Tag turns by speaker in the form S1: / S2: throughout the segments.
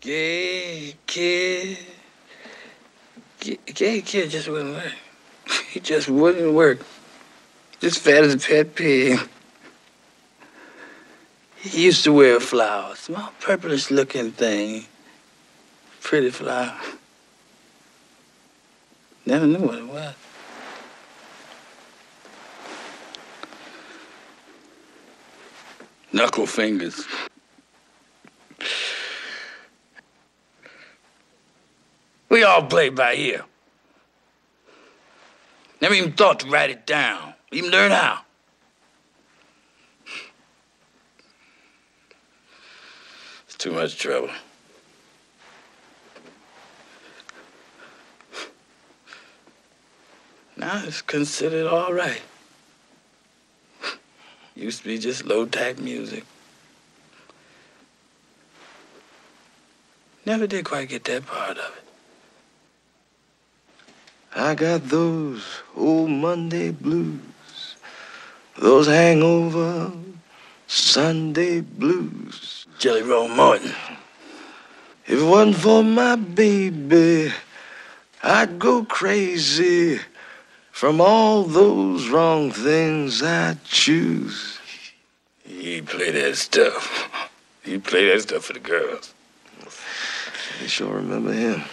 S1: Gay kid. Gay, gay kid just wouldn't work. He just wouldn't work. Just fat as a pet pig. He used to wear a flower, small purplish looking thing. Pretty flower. Never knew what it was. Knuckle fingers. We all play by ear. Never even thought to write it down, even learn how. It's too much trouble. Now it's considered all right. Used to be just low tack music. Never did quite get that part of it.
S2: I got those old Monday blues, those hangover Sunday blues.
S1: Jelly Roll Morton.
S2: If it wasn't for my baby, I'd go crazy from all those wrong things I choose.
S1: He play that stuff. He play that stuff for the girls.
S2: They sure remember him.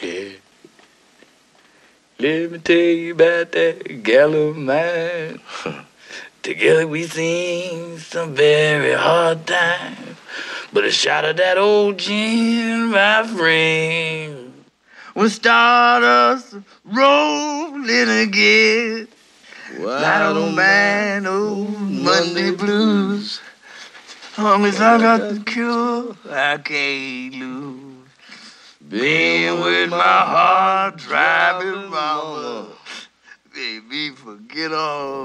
S1: Yeah. Let me tell you about that gal of mine. Together we seen some very hard times. But a shot of that old gin, my friend, will start us rolling again. I don't mind old Monday blues. Long as I got the cure, I can't lose. Being with my heart, driving mama. Baby, forget all